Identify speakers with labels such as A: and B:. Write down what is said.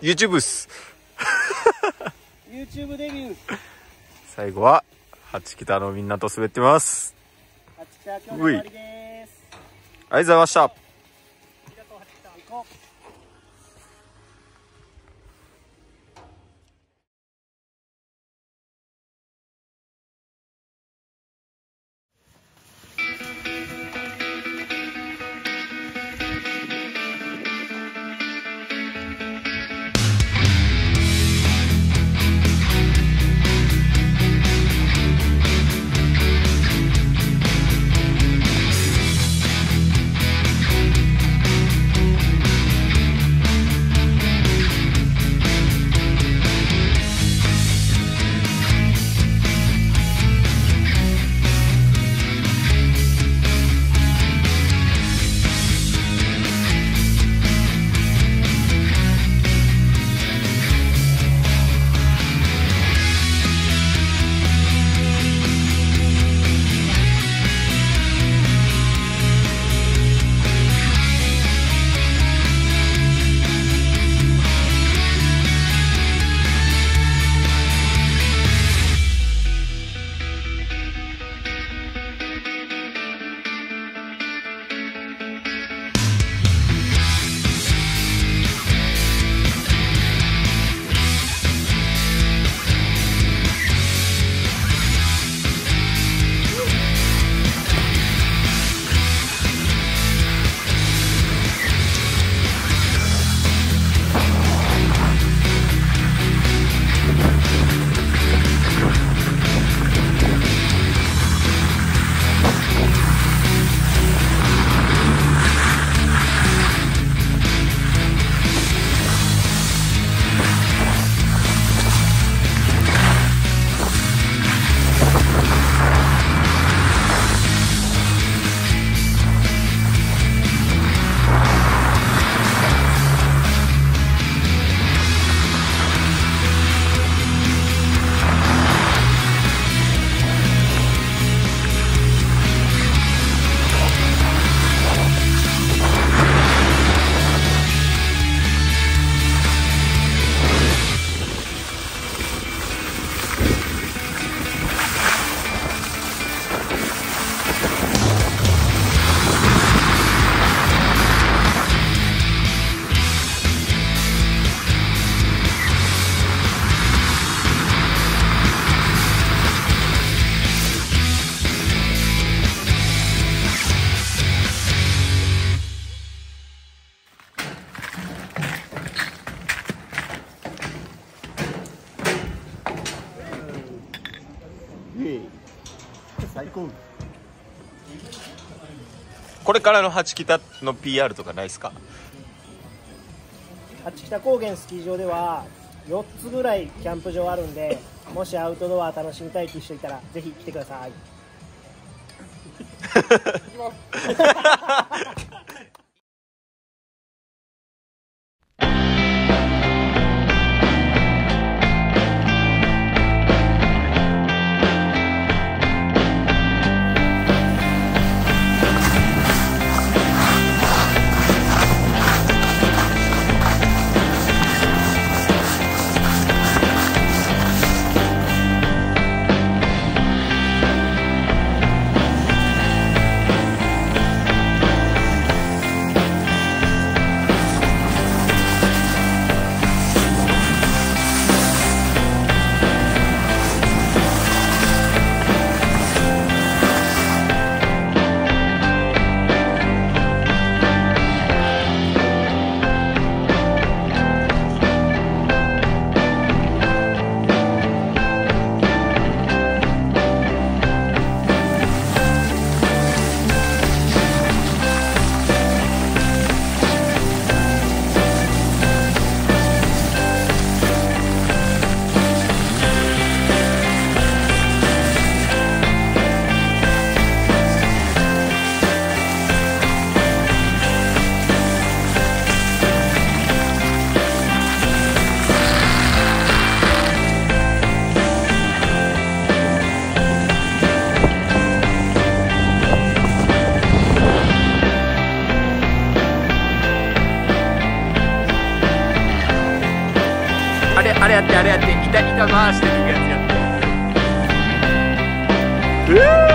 A: YouTube っす。
B: YouTube デビュー。
A: 最後は八北のみんなと滑ってます。
B: あっちゃ今日も終わりです。
A: ありがとうございました
C: 最高。
A: これからの八北の PR とかないですか？
B: 八北高原スキー場では4つぐらいキャンプ場あるんでもしアウトドア楽しみたいっていう人いたらぜひ来てください あれ
A: やってあれやって板板回していくやつやってうー